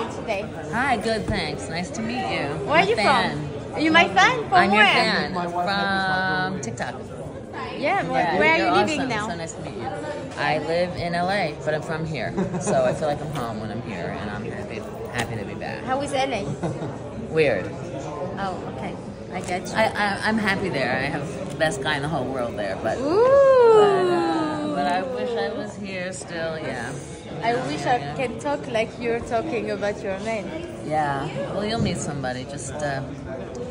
you today? Hi, good, thanks. Nice to meet you. Where are I'm a you fan. from? Are you my fan? From I'm where? your fan from TikTok. Yeah, where, Yeah, where are you living awesome. now? So nice to meet you. I live in LA, but I'm from here, so I feel like I'm home when I'm here, and I'm happy happy to be back. How is LA? Weird. Oh, okay. I get you. I, I I'm happy there. I have the best guy in the whole world there, but but, Ooh. uh, but I wish I was here still. Yeah. I wish I can talk like you're talking about your man. Yeah. Well, you'll meet somebody. Just uh,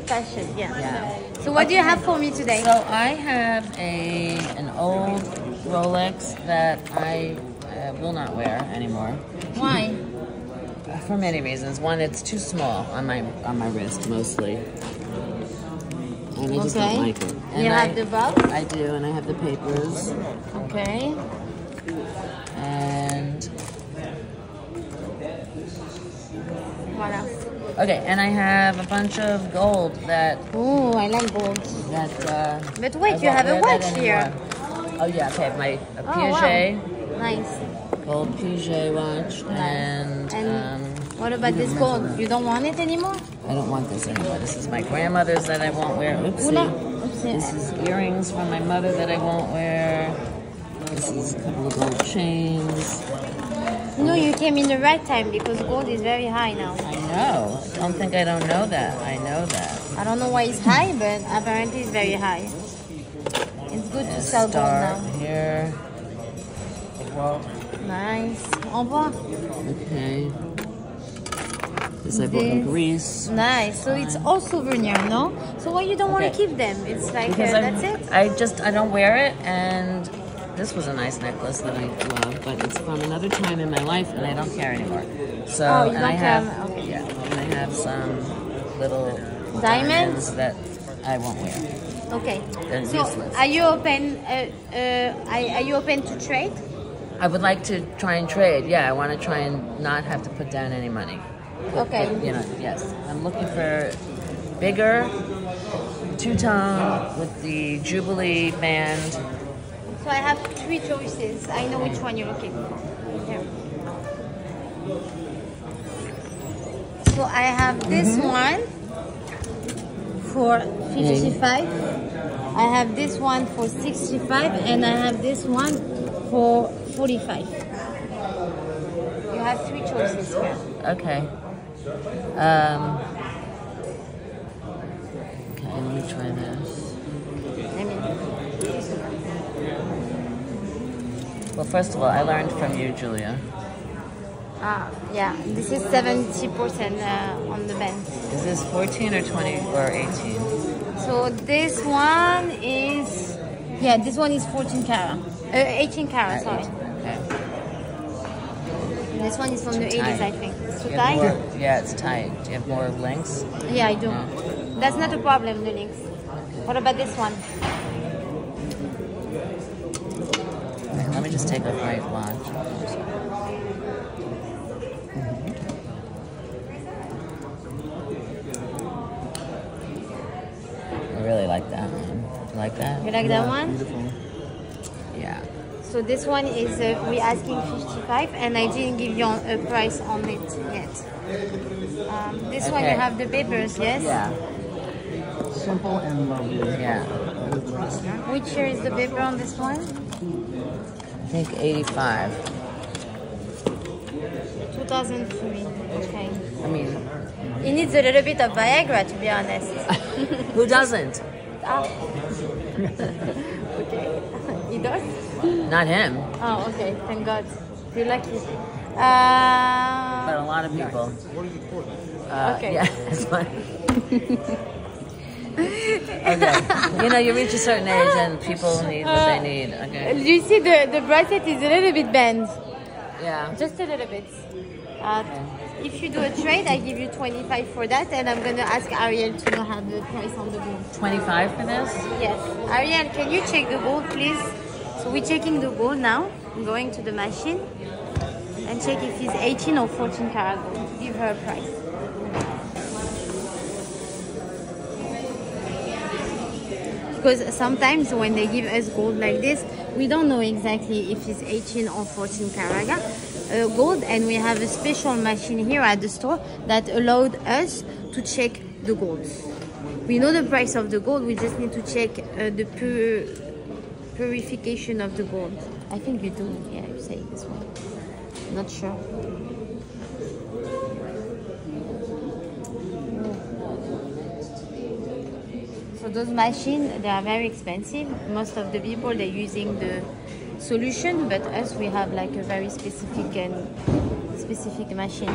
Fashion, yeah. yeah. So what do you have for me today? So I have a an old Rolex that I uh, will not wear anymore Why? for many reasons. One, it's too small on my on my wrist mostly, and I just Okay. don't like it. And you I, have the box? I do, and I have the papers, Okay. Voila. okay, and I have a bunch of gold that Oh, I like gold. that. Uh, But wait, I you have a watch here. Oh yeah, okay, my a Oh, Piaget, wow. Nice. gold Piaget watch, and. And um, what about this gold? You don't want it anymore? I don't want this anymore. This is my grandmother's that I won't wear. Oopsie. Oopsie. This is earrings from my mother that I won't wear. This is a couple of gold chains. Came in the right time because gold is very high now. I know. I Don't think I don't know that. I know that. I don't know why it's high, but apparently it's very high. It's good to A sell gold now. here. Nice. Au revoir. Okay. This I bought in Greece. Nice. So it's all souvenir, no? So why you don't want to keep them? It's like uh, that's it. I just I don't wear it, and this was a nice necklace that I love, but it's from another time in my life, and I don't care anymore. So Oh, and I have okay. yeah, and I have some little Diamonds? that I won't wear. Okay. They're So useless. are you open? Uh, uh, are, you open to trade? I would like to try and trade. Yeah, I want to try and not have to put down any money. Okay. You know, yes, I'm looking for bigger two tone with the Jubilee band. So I have three choices. I know which one you're looking for. Here. So I have this one for 55. I have this one for 65 and I have this one for 45. You have three choices here. Okay. Um, okay, let me try this. I mean, Well, first of all, I learned from you, Julia. ah, yeah, this is 70% uh, on the band. Is this 14 or 20 or 18? So this one is, yeah, this one is 14 carat, uh, 18 carat, sorry. Okay. This one is from the Too 80s. I think. It's too tight? more- yeah, it's tight. Do you have more links? Yeah, I do. That's not a problem, the links. What about this one? Okay, let me just take a my watch. I really like that one. You like that? You like that one? Yeah. So this one is, uh, we asking 55 and I didn't give you a price on it yet. Um, this one you have the papers, yes? Yeah. Simple and lovely. Yeah. Which year is the paper on this one? I think 85. 2003. Okay. I mean, He needs a little bit of Viagra, to be honest. who doesn't? ah. okay. he does? Not him, Oh, okay. Thank God. You're lucky. but Uh, a lot of people. Uh, Okay. Yeah, that's fine. Okay. You know, you reach a certain age and people need what they need. Okay. you see the, the bracelet is a little bit bent. Yeah. Just a little bit. Uh, if you do a trade, I give you 25 for that, and I'm gonna ask Ariel to know how the price on the gold. 25 for this? Yes. Ariel, can you check the gold, please? So we're checking the gold now. I'm going to the machine and check if it's 18 or 14 karat gold. Give her a price. Because sometimes when they give us gold like this, we don't know exactly if it's 18 or 14 karat. uh, gold and we have a special machine here at the store that allowed us to check the gold. We know the price of the gold, we just need to check uh, the pur purification of the gold. I think you do, yeah, you say this one. Not sure. Those machines, they are very expensive. Most of the people, they're using the solution, but us, we have like a very specific and specific machine.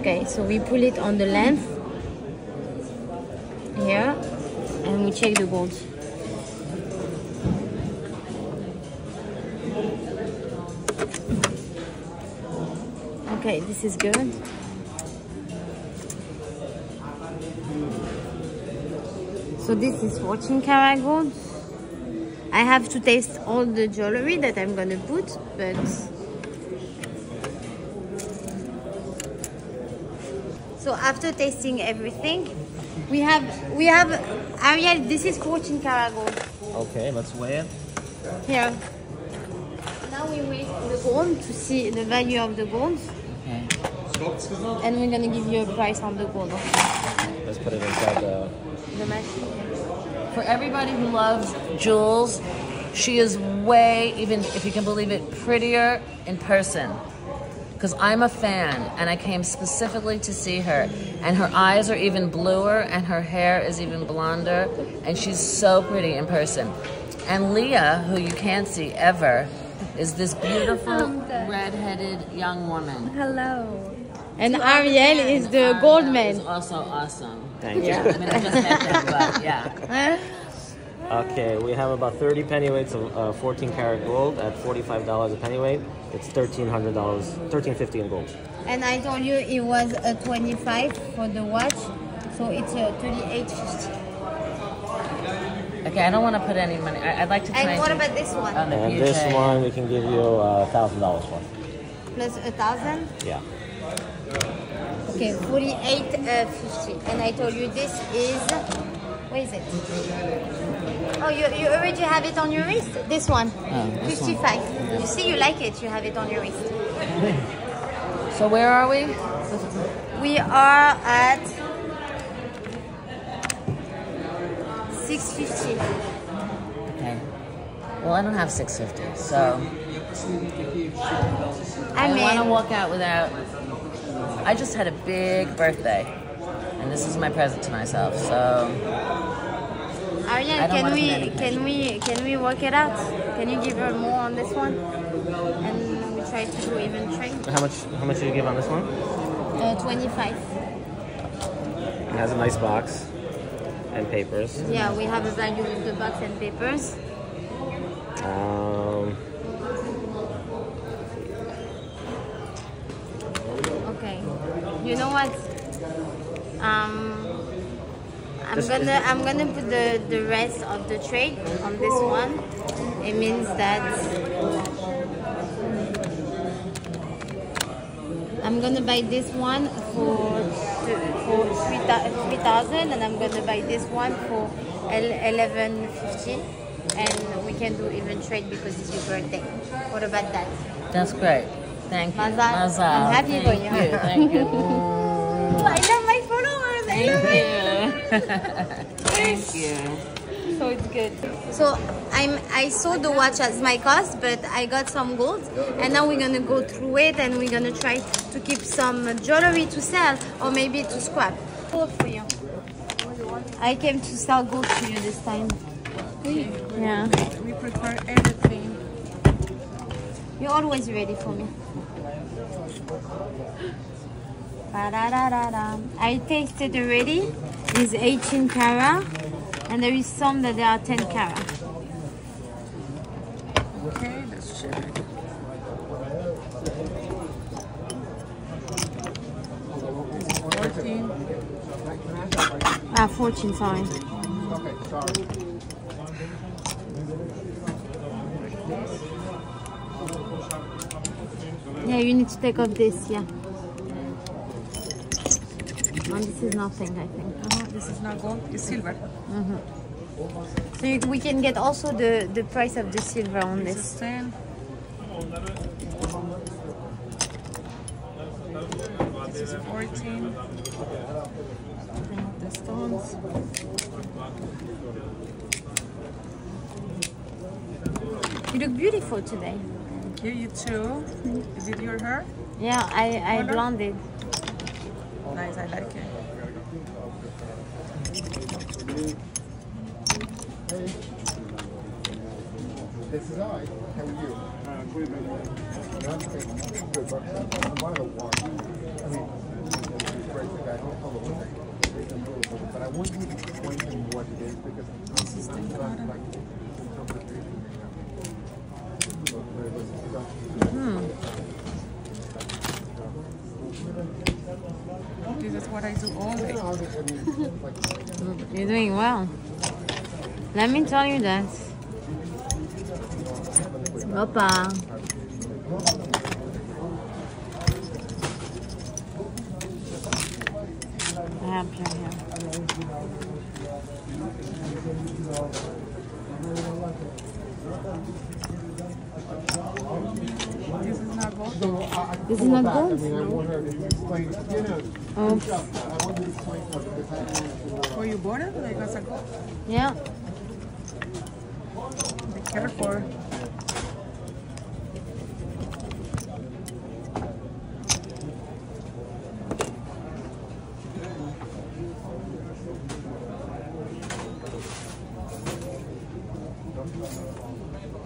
Okay, so we pull it on the length here, and we check the gold. Okay, this is good. So this is 14 karat gold. I have to taste all the jewelry that I'm gonna put, but so after tasting everything, we have we have Ariel. This is 14 karat gold. Okay, let's weigh it. Here. Now we weigh the gold to see the value of the gold, Okay. and we're gonna give you a price on the gold. Let's put it inside the. The machine. For everybody who loves Jules, she is way, even if you can believe it, prettier in person. Because I'm a fan and I came specifically to see her. And her eyes are even bluer and her hair is even blonder. And she's so pretty in person. And Leah, who you can't see ever, is this beautiful um, red-headed young woman. Hello. And Ariel is the gold Is man. also awesome. Thank Yeah. I mean, I just met them, but yeah. Okay, we have about 30 pennyweights of uh, 14 karat gold at $45 a pennyweight. It's $1,300, 1,350 in gold. And I told you it was a 25 for the watch, so it's a 38.50. Okay, I don't want to put any money. I, I'd like to try And what about this one? on And this one we can give you uh, $1,000 for. Plus a thousand? Yeah. Okay, 48.50. And I told you this is, where is it? Oh, you, you already have it on your wrist? This one. Oh, this one. 55. You see, you like it, you have it on your wrist. So where are we? We are at 650. Okay. Well, I don't have 650, so I I want to walk out without. I just had a big birthday, and this is my present to myself. So Ariel, can we can we can we work it out? Can you give her more on this one? And we try to do even trade. How much? How much do you give on this one? Uh, 25. It has a nice box and papers. Yeah, we have a value with the box and papers. Um, You know what? Um, I'm gonna I'm gonna put the the rest of the trade on this one. It means that I'm gonna buy this one for for three three thousand, and I'm gonna buy this one for eleven fifty, and we can do even trade because it's your birthday. What about that? that's great. Thank you. Mazal. Mazal. I'm happy Thank for you. you. Thank you. I love my followers. I love Thank it. you. Thank you. So it's good. So I'm I sold the watch as my cost, but I got some gold, and now we're gonna go through it, and we're gonna try to keep some jewelry to sell, or maybe to scrap. Gold for you. I came to sell gold to you this time. Yeah. We prefer everything. You're always ready for me. I tasted already. It's 18 carat, and there is some that they are 10 carat. Okay, let's check. Fourteen. Ah, 14, sorry. Yeah, you need to take off this, yeah. And this is nothing, I think. Uh -huh. This is not gold, it's silver. Mm -hmm. So you, we can get also the, the price of the silver on this. this. This is 14. The stones. You look beautiful today. Thank you. You too. Is it your hair? Yeah, I, I Color? blonded. Nice. I like it. This is I. How are you? Good, but I want to walk. I mean, it's great that I don't know the thing. But I want you to explain to me what it is because this is like This is what I do all day. You're doing well. Let me tell you that. Opa. I have hair. This is not gold. This is not I gold? mean, I want her to explain. You know, Oh, I want you to explain something because I want to. Were you born it? Like as a gold? yeah. Be careful.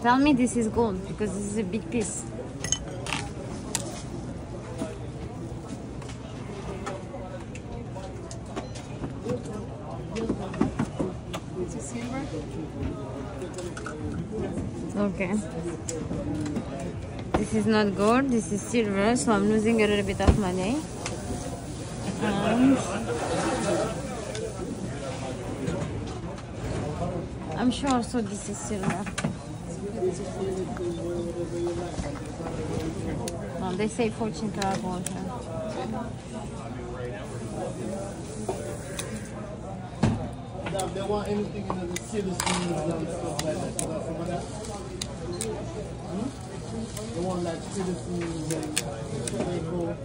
Tell me this is gold because this is a big piece. Okay. This is not gold, this is silver, so I'm losing a little bit of money. And I'm sure also this is silver. No, they say 14 karat gold here. They want anything in the citizens The one that citizens and people.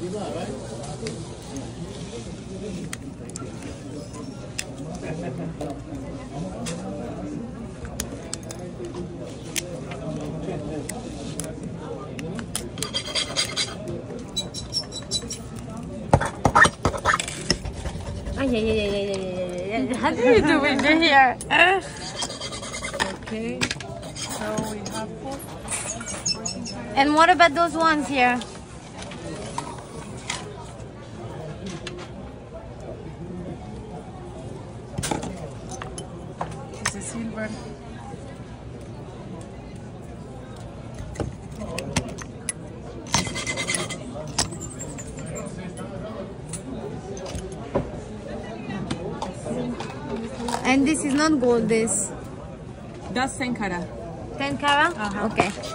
You know, right? Oh, yeah, yeah, yeah, yeah, yeah, yeah, yeah. How are you doing here? okay. And what about those ones here? This is silver. And this is not gold, this That's 10 karat. 10 karat? Uh-huh. Okay.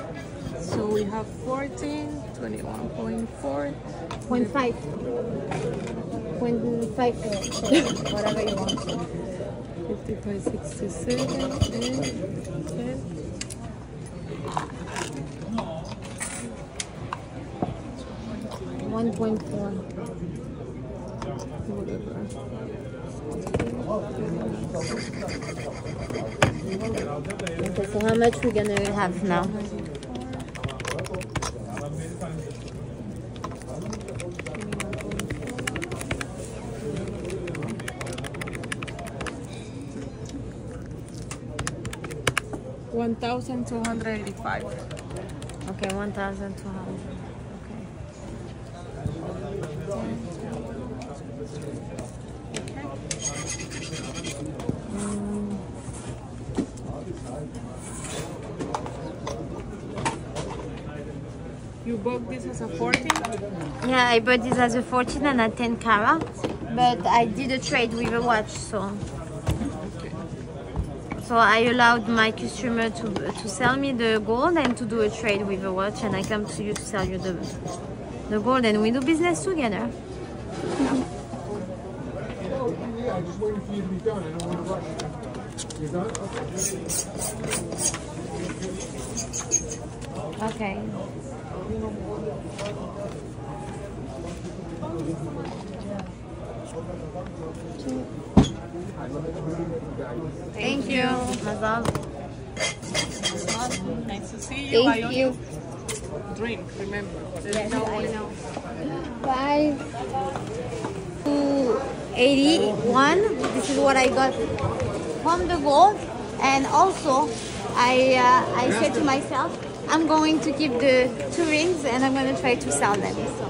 So have 14, 21.4. Point five. Point five, whatever you want. 55, 67, and 10. One point four. Okay, so how much we gonna have now? One thousand two hundred eighty-five. Okay, one thousand two hundred. Okay. You bought this as a 14? Yeah, I bought this as a 14 and a 10 carat, but I did a trade with a watch, so so I allowed my customer to, to sell me the gold and to do a trade with a watch and I come to you to sell you the, the gold and we do business together. you're done? Okay. Thank you. Mazal. Nice to see you. Thank you. drink, remember. There's Yes, no I know. Five to eighty-one. This is what I got from the gold, and also I uh, I said to myself, I'm going to keep the two rings and I'm going to try to sell them. So